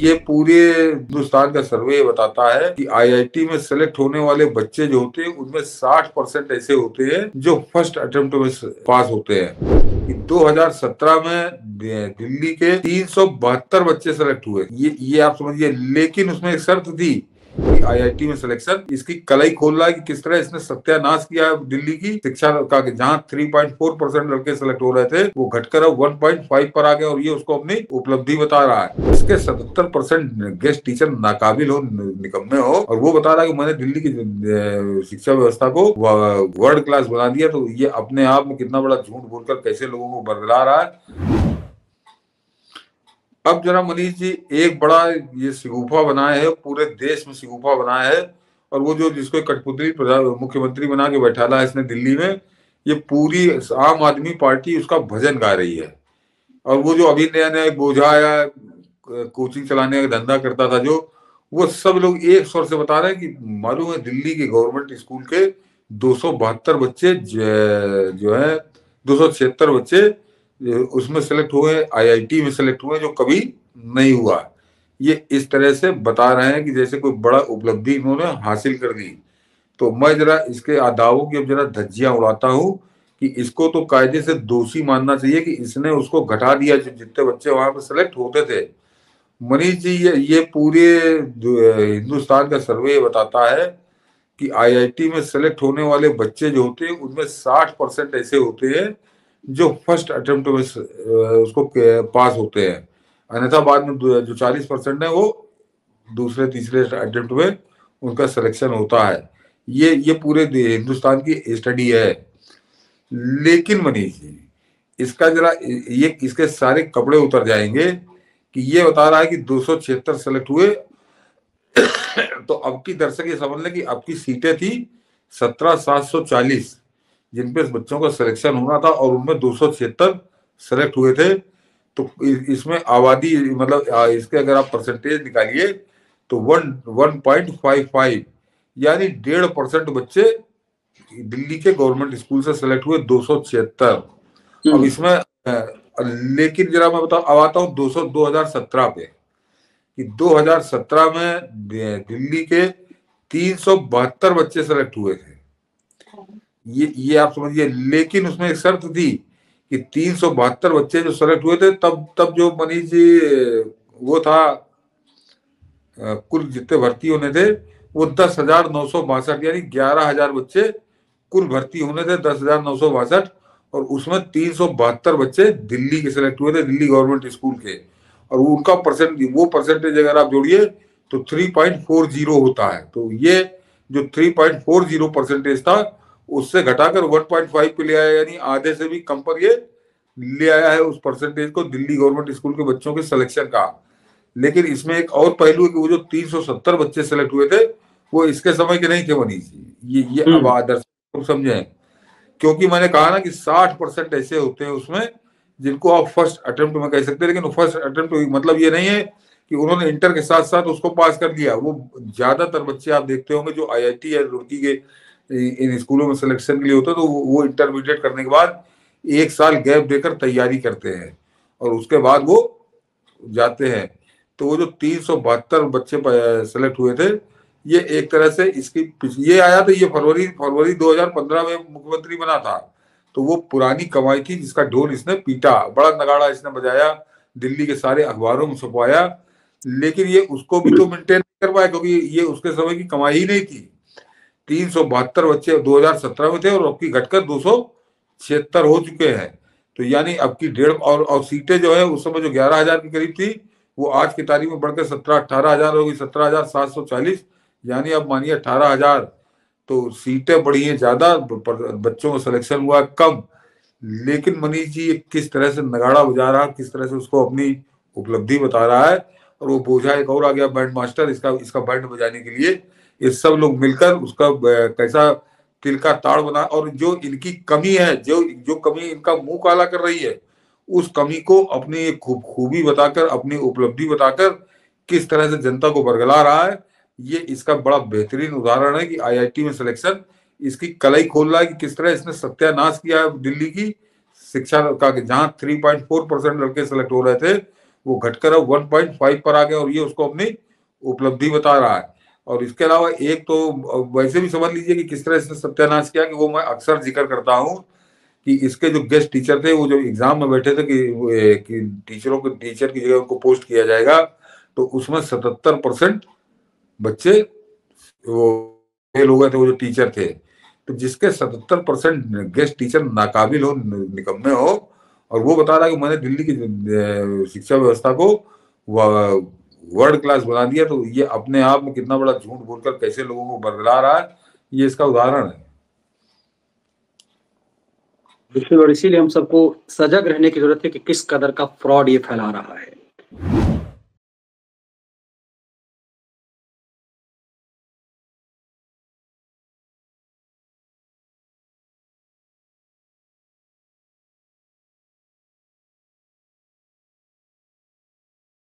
ये पूरे हिंदुस्तान का सर्वे बताता है कि आईआईटी में सेलेक्ट होने वाले बच्चे जो होते हैं, उनमें 60 परसेंट ऐसे होते हैं जो फ़र्स्ट अटेम्प्ट में पास होते हैं। कि 2017 में दिल्ली के तीन सौ बहत्तर बच्चे सेलेक्ट हुए। ये ये आप समझिए, लेकिन उसमें एक शर्त थी आईआईटी में सिलेक्शन इसकी कलाई खोल रहा है कि किस तरह इसने सत्यानाश किया है दिल्ली की शिक्षा का जहाँ 3.4 परसेंट लड़के सेलेक्ट हो रहे थे, वो घटकर अब 1.5 पर आ गए और ये उसको अपनी उपलब्धि बता रहा है। इसके सतहत्तर परसेंट गेस्ट टीचर नाकाबिल हो, निकम्मे हो, और वो बता रहा है कि मैंने दिल्ली की शिक्षा व्यवस्था को वर्ल्ड क्लास बना दिया तो ये अपने आप में कितना बड़ा झूठ बोलकर कैसे लोगों को बरगला रहा है। अब जरा मनीष जी, एक बड़ा ये सिगुफा बनाया है, पूरे देश में सिगुफा बनाया है, और वो जो जिसको कठपुतली मुख्यमंत्री बना के बैठाला है इसने दिल्ली में, ये पूरी आम आदमी पार्टी उसका भजन गा रही है। और वो जो अभी नया नया बोझा या कोचिंग चलाने का धंधा करता था जो, वो सब लोग एक स्वर से बता रहे हैं कि मालूम है दिल्ली के गवर्नमेंट स्कूल के दो सौ बहत्तर बच्चे जो है, दो सौ छिहत्तर बच्चे उसमें सेलेक्ट हुए आईआईटी में सेलेक्ट हुए जो कभी नहीं हुआ। ये इस तरह से बता रहे हैं कि जैसे कोई बड़ा उपलब्धि इन्होंने हासिल कर दी। तो मैं जरा इसके आदावों की अब जरा धज्जियाँ उड़ाता हूँ कि इसको तो कायदे से दोषी मानना चाहिए कि इसने उसको घटा दिया जो, जितने बच्चे वहाँ पर सेलेक्ट होते थे। मनीष जी, ये ये पूरे हिंदुस्तान का सर्वे बताता है कि आईआईटी में सेलेक्ट होने वाले बच्चे जो होते हैं, उनमें साठ परसेंट ऐसे होते हैं जो फ़र्स्ट अटेम्प्ट में उसको पास होते हैं। अन्यथा बाद में जो चालीस परसेंट है, वो दूसरे, तीसरे अटेम्प्ट में उनका सिलेक्शन होता है। ये ये पूरे हिंदुस्तान की स्टडी है। लेकिन मनीष जी, इसका जरा, ये, इसके सारे कपड़े उतर जाएँगे कि ये बता रहा है कि दो सेलेक्ट हुए। तो अब की दर्शक ये समझ लें कि अब की सीटें थी सत्रह सात सौ चालीस। जिन पे बच्चों का सिलेक्शन होना था और उनमें दो सौ छिहत्तर सेलेक्ट हुए थे तो इसमें आबादी मतलब इसके अगर आप परसेंटेज निकालिए तो one one point five five यानी डेढ़ परसेंट बच्चे दिल्ली के गवर्नमेंट स्कूल से सेलेक्ट हुए दो सौ छिहत्तर अब हम्म। इसमें लेकिन जरा मैं बताऊ अब आता हूँ दो सौ दो हज़ार सत्रह पे कि 2017 में दिल्ली के तीन सौ बहत्तर बच्चे सेलेक्ट हुए थे ये ये आप समझिए, लेकिन उसमें एक शर्त थी कि तीन सौ बहत्तर बच्चे जो सेलेक्ट हुए थे, तब तब जो मनीष जी, वो था कुल जितने भर्ती होने थे, वो दस हज़ार नौ सौ बासठ, यानी ग्यारह हज़ार बच्चे कुल भर्ती होने थे, दस हज़ार नौ सौ बासठ, और उसमें तीन सौ बहत्तर बच्चे दिल्ली के सिलेक्ट हुए थे, दिल्ली गवर्नमेंट स्कूल के। और उनका परसेंट वो परसेंटेज अगर आप जोड़िए तो थ्री पॉइंट फोर ज़ीरो होता है। तो ये जो three point four zero percentage था उससे घटाकर 1.5 पे ले आया यानी आधे से भी कम पर ये ले आया है उस परसेंटेज को दिल्ली गवर्नमेंट स्कूल के बच्चों के सिलेक्शन का। लेकिन इसमें एक और पहलू है कि वो जो 370 बच्चे सेलेक्ट हुए थे वो इसके समय के नहीं थे मनीष जी। ये ये अब हम्म। आदर्श समझे। क्योंकि मैंने कहा ना कि 60 परसेंट ऐसे होते हैं उसमें जिनको आप फ़र्स्ट अटेम्प्ट में कह सकते हैं लेकिन फ़र्स्ट अटेम्प्ट मतलब ये नहीं है कि उन्होंने इंटर के साथ साथ उसको पास कर दिया। वो ज़्यादातर बच्चे आप देखते होंगे जो आईआईटी या रुड़की के इन स्कूलों में सिलेक्शन के लिए होता है तो वो इंटरमीडिएट करने के बाद एक साल गैप देकर तैयारी करते हैं और उसके बाद वो जाते हैं। तो वो जो तीन सौ बहत्तर बच्चे सेलेक्ट हुए थे ये एक तरह से इसकी ये आया तो ये फरवरी फरवरी 2015 में मुख्यमंत्री बना था। तो वो पुरानी कमाई थी जिसका ढोल इसने पीटा बड़ा नगाड़ा इसने बजाया दिल्ली के सारे अखबारों में छुपाया लेकिन ये उसको भी तो मेंटेन कर पाया क्योंकि ये उसके समय की कमाई ही नहीं थी। तीन सौ बहत्तर बच्चे 2017 में थे और अब की घटकर दो सौ छिहत्तर हो चुके हैं। तो यानी अब की डेढ़ और, और सीटें जो है उस समय जो ग्यारह हज़ार के करीब थी वो आज की तारीख में बढ़कर सत्रह अठारह हज़ार होगी सत्रह हज़ार सात सौ चालीस। यानी अब मानिए अठारह हज़ार। तो सीटें बढ़ी हैं ज़्यादा बच्चों का सिलेक्शन हुआ कम। लेकिन मनीष जी किस तरह से नगाड़ा बजा रहा किस तरह से उसको अपनी उपलब्धि बता रहा है? और वो बोझा एक और आ गया बैंड मास्टर इसका इसका बैंड बजाने के लिए। ये सब लोग मिलकर उसका कैसा तिल का ताड़ बना, और जो इनकी कमी है, जो जो कमी इनका मुँह काला कर रही है, उस कमी को अपनी खूब, खूबी बताकर, अपनी उपलब्धि बताकर किस तरह से जनता को बरगला रहा है, ये इसका बड़ा बेहतरीन उदाहरण है कि आईआईटी में सिलेक्शन इसकी कलाई खोल रहा है कि किस तरह इसने सत्यानाश किया है दिल्ली की, शिक्षा का जहाँ 3.4 परसेंट लड़के सेलेक्ट हो रहे थे, वो घटकर अब 1.5 पर आ गए, और ये उसको अपनी उपलब्धि बता रहा है। और इसके अलावा एक तो वैसे भी समझ लीजिए कि किस तरह से सत्यानाश किया कि वो मैं अक्सर ज़िक्र करता हूँ कि इसके जो गेस्ट टीचर थे वो जो एग्ज़ाम में बैठे थे कि, कि टीचरों को टीचर की जगह उनको पोस्ट किया जाएगा तो उसमें सतहत्तर परसेंट बच्चे वो फेल हो गए थे वो जो टीचर थे। तो जिसके सतहत्तर परसेंट गेस्ट टीचर नाकाबिल हो निकम्मे हो और वो बता रहा है कि मैंने दिल्ली की शिक्षा व्यवस्था को वर्ल्ड क्लास बना दिया तो ये अपने आप में कितना बड़ा झूठ बोलकर कैसे लोगों को बदला रहा है, ये इसका उदाहरण है। बिल्कुल, और इसीलिए हम सबको सजग रहने की ज़रूरत है कि किस कदर का फ्रॉड ये फैला रहा है।